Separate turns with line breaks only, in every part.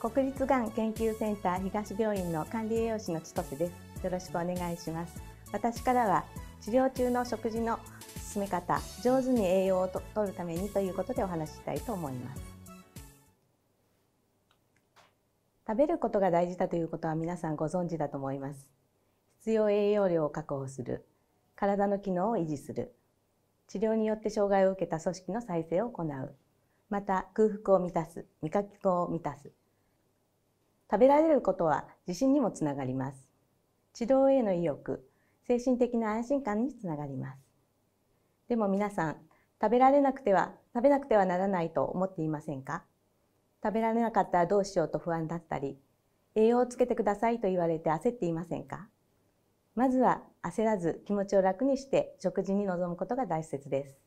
国立がん研究センター東病院の管理栄養士の千歳です。よろしくお願いします。私からは治療中の食事の進め方上手に栄養をとるためにということでお話ししたいと思います。食べることが大事だということは皆さんご存知だと思います。必要栄養量を確保する。体の機能を維持する。治療によって障害を受けた組織の再生を行う。また空腹を満たす。味覚を満たす。食べられることは自信にもつながります。治療への意欲、精神的な安心感につながります。でも皆さん、食べられなくては、食べなくてはならないと思っていませんか？食べられなかったらどうしようと不安だったり、栄養をつけてくださいと言われて焦っていませんか？まずは焦らず気持ちを楽にして食事に臨むことが大切です。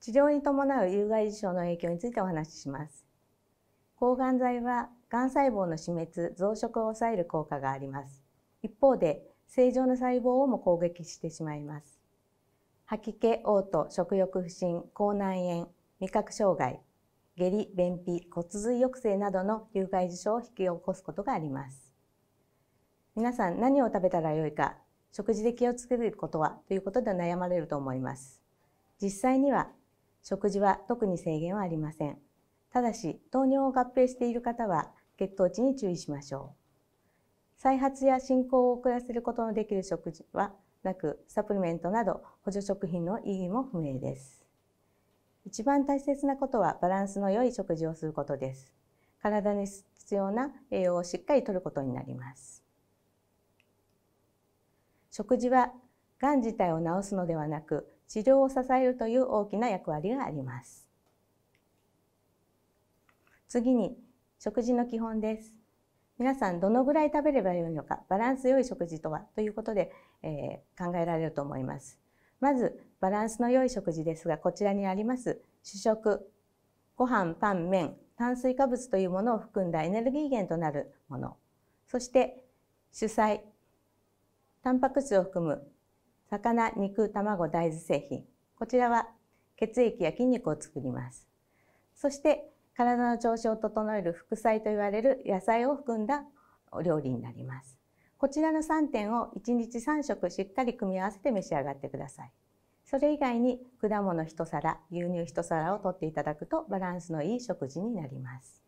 治療に伴う有害事象の影響についてお話しします。抗がん剤はがん細胞の死滅、増殖を抑える効果があります。一方で、正常な細胞をも攻撃してしまいます。吐き気、嘔吐、食欲不振、口内炎、味覚障害、下痢、便秘、骨髄抑制などの有害事象を引き起こすことがあります。皆さん何を食べたらよいか、食事で気をつけることはということで悩まれると思います。実際には食事は特に制限はありません。ただし、糖尿を合併している方は血糖値に注意しましょう。再発や進行を遅らせることのできる食事はなく、サプリメントなど補助食品の意義も不明です。一番大切なことはバランスの良い食事をすることです。体に必要な栄養をしっかりとることになります。食事はがん自体を治すのではなく治療を支えるという大きな役割があります。次に食事の基本です。皆さんどのぐらい食べればよいのか、バランス良い食事とはということで、えー、考えられると思います。まず、バランスの良い食事ですが、こちらにあります主食、ご飯、パン、麺、炭水化物というものを含んだエネルギー源となるもの、そして主菜、タンパク質を含む魚、肉、卵、大豆製品、こちらは血液や筋肉を作ります。そして体の調子を整える副菜と言われる野菜を含んだお料理になります。こちらの3点を1日3食しっかり組み合わせて召し上がってください。それ以外に果物1皿、牛乳1皿をとっていただくとバランスのいい食事になります。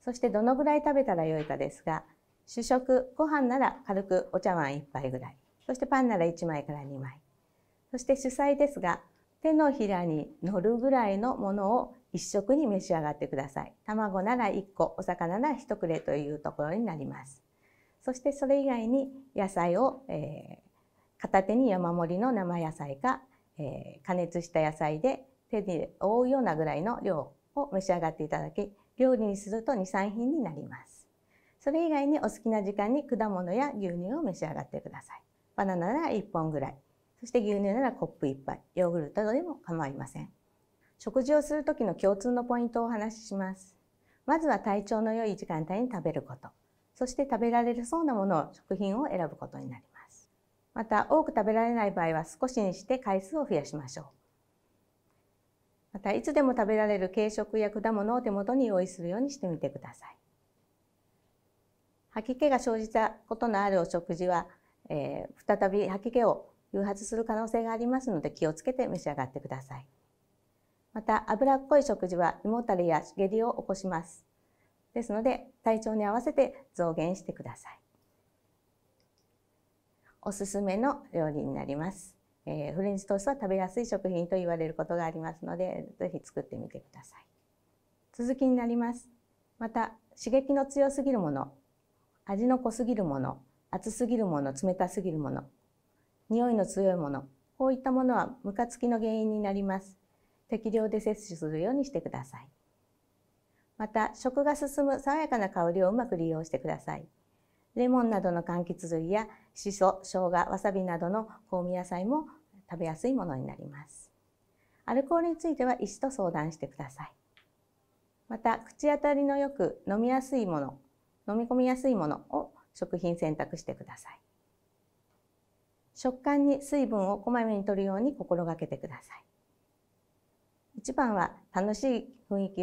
そしてどのぐらい食べたらよいかですが、主食、ご飯なら軽くお茶碗1杯ぐらい、そしてパンなら1枚から2枚、そして主菜ですが、手のひらに乗るぐらいのものを一食に召し上がってください。卵なら1個、お魚なら1くれというところになります。そしてそれ以外に野菜を、えー、片手に山盛りの生野菜か、えー、加熱した野菜で手で覆うようなぐらいの量を召し上がっていただき、料理にすると2、3品になります。それ以外にお好きな時間に果物や牛乳を召し上がってください。バナナなら1本ぐらい。そして牛乳ならコップ1杯、ヨーグルトでも構いません。食事をする時の共通のポイントをお話しします。まずは体調の良い時間帯に食べること。そして食べられるそうなものを、食品を選ぶことになります。また、多く食べられない場合は少しにして回数を増やしましょう。また、いつでも食べられる軽食や果物を手元に用意するようにしてみてください。吐き気が生じたことのあるお食事は、えー、再び吐き気を誘発する可能性がありますので気をつけて召し上がってください。また、脂っこい食事は胃もたれや下痢を起こします。ですので、体調に合わせて増減してください。おすすめの料理になります。えー、フレンチトーストは食べやすい食品と言われることがありますので、ぜひ作ってみてください。続きになります。また、刺激の強すぎるもの、味の濃すぎるもの、熱すぎるもの、冷たすぎるもの、匂いの強いもの、こういったものはムカつきの原因になります。適量で摂取するようにしてください。また、食が進む爽やかな香りをうまく利用してください。レモンなどの柑橘類やしそ、生姜、わさびなどの香味野菜も食べやすいものになります。アルコールについては医師と相談してください。また、口当たりのよく飲みやすいもの、飲み込みやすいものを食品選択してください。食感に水分をこまめに取るように心がけてください。一番は楽しい雰囲気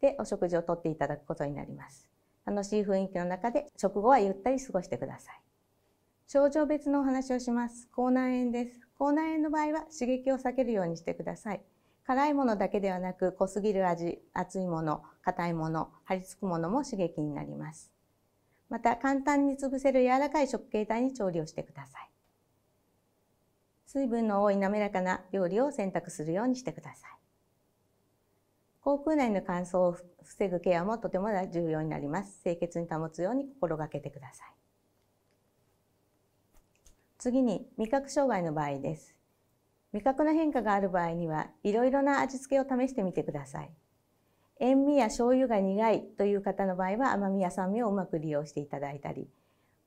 でお食事をとっていただくことになります。楽しい雰囲気の中で食後はゆったり過ごしてください。症状別のお話をします。口内炎です。口内炎の場合は刺激を避けるようにしてください。辛いものだけではなく濃すぎる味、熱いもの、硬いもの、張り付くものも刺激になります。また簡単に潰せる柔らかい食形態に調理をしてください。水分の多い滑らかな料理を選択するようにしてください。口腔内の乾燥を防ぐケアもとても重要になります。清潔に保つように心がけてください。次に味覚障害の場合です。味覚の変化がある場合にはいろいろな味付けを試してみてください。塩味や醤油が苦いという方の場合は甘みや酸味をうまく利用していただいたり、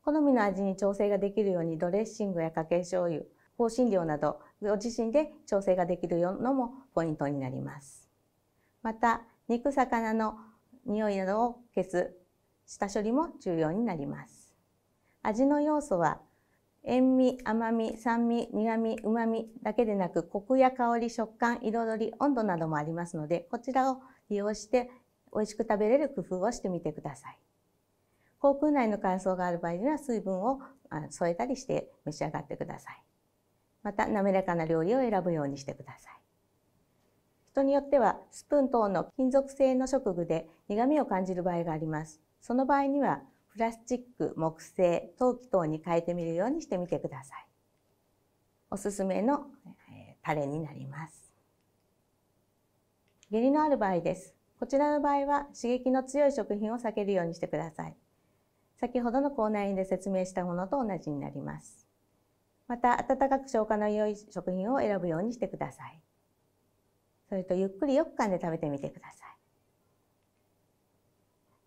好みの味に調整ができるようにドレッシングやかけ醤油、香辛料などご自身で調整ができるのもポイントになります。また、肉、魚の匂いなどを消す下処理も重要になります。味の要素は塩味、甘み、酸味、苦味、旨味だけでなく、コクや香り、食感、彩り、温度などもありますので、こちらを利用して美味しく食べれる工夫をしてみてください。口腔内の乾燥がある場合には水分を添えたりして召し上がってください。また滑らかな料理を選ぶようにしてください。人によってはスプーン等の金属製の食具で苦味を感じる場合があります。その場合にはプラスチック、木製、陶器等に変えてみるようにしてみてください。おすすめの、えタレになります。下痢のある場合です。こちらの場合は刺激の強い食品を避けるようにしてください。先ほどの口内炎で説明したものと同じになります。また、温かく消化の良い食品を選ぶようにしてください。それと、ゆっくりよく噛んで食べてみてください。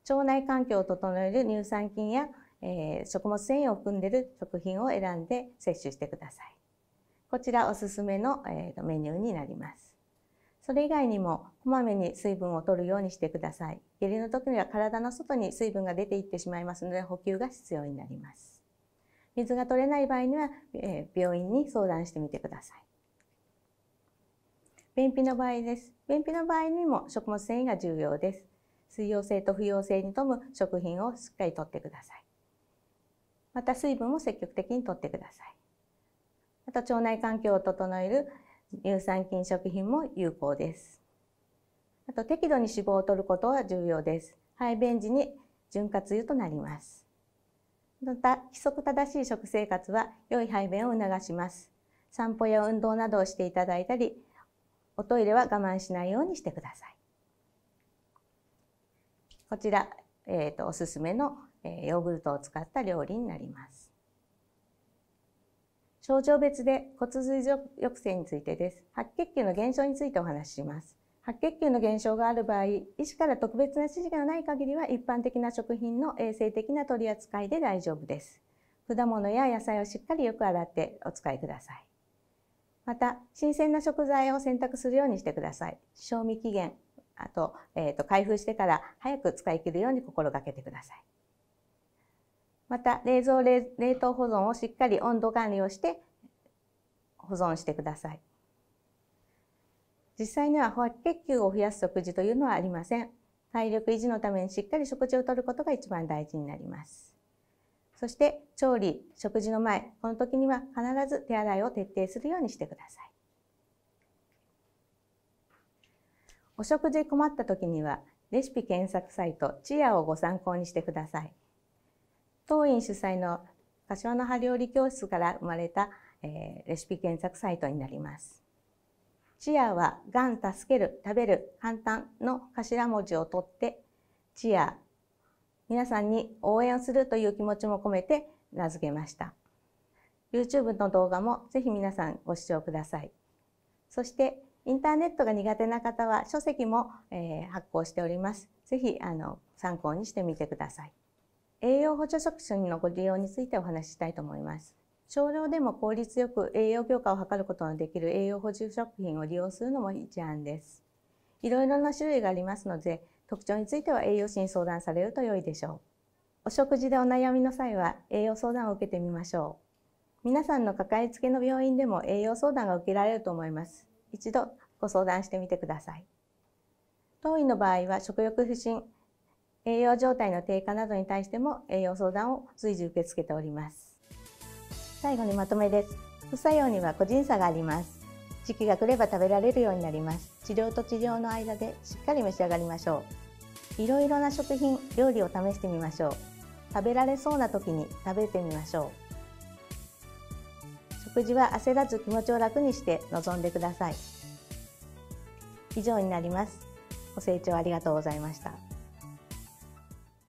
腸内環境を整える乳酸菌や、えー、食物繊維を含んでいる食品を選んで摂取してください。こちらおすすめの、えー、メニューになります。それ以外にも、こまめに水分を取るようにしてください。下痢の時には体の外に水分が出ていってしまいますので、補給が必要になります。水が取れない場合には、えー、病院に相談してみてください。便秘の場合です。便秘の場合にも食物繊維が重要です。水溶性と不溶性に富む食品をしっかりとってください。また水分を積極的にとってください。あと腸内環境を整える乳酸菌食品も有効です。あと適度に脂肪を摂ることは重要です。排便時に潤滑油となります。また規則正しい食生活は良い排便を促します。散歩や運動などをしていただいたり、おトイレは我慢しないようにしてください。こちら、えーと、おすすめの、えー、ヨーグルトを使った料理になります。症状別で骨髄抑制についてです。白血球の減少についてお話しします。白血球の減少がある場合、医師から特別な指示がない限りは一般的な食品の衛生的な取り扱いで大丈夫です。果物や野菜をしっかりよく洗ってお使いください。また、新鮮な食材を選択するようにしてください。賞味期限、あと、えっ、ー、と、開封してから早く使い切るように心がけてください。また冷蔵冷凍保存をしっかり温度管理をして保存してください。実際には白血球を増やす食事というのはありません。体力維持のためにしっかり食事をとることが一番大事になります。そして調理、食事の前、この時には必ず手洗いを徹底するようにしてください。お食事困った時にはレシピ検索サイトチアをご参考にしてください。当院主催の柏の葉料理教室から生まれた、えー、レシピ検索サイトになります。チアは、がん助ける、食べる、簡単の頭文字を取って、チア、皆さんに応援をするという気持ちも込めて名付けました。YouTube の動画もぜひ皆さんご視聴ください。そして、インターネットが苦手な方は書籍も、えー、発行しております。ぜひあの参考にしてみてください。栄養補助食品のご利用についてお話ししたいと思います。少量でも効率よく栄養強化を図ることのできる栄養補充食品を利用するのも一案です。いろいろな種類がありますので、特徴については栄養士に相談されると良いでしょう。お食事でお悩みの際は栄養相談を受けてみましょう。皆さんのかかりつけの病院でも栄養相談が受けられると思います。一度ご相談してみてください。当院の場合は食欲不振、栄養状態の低下などに対しても栄養相談を随時受け付けております。最後にまとめです。副作用には個人差があります。時期が来れば食べられるようになります。治療と治療の間でしっかり召し上がりましょう。いろいろな食品、料理を試してみましょう。食べられそうな時に食べてみましょう。食事は焦らず気持ちを楽にして臨んでください。以上になります。ご清聴ありがとうございました。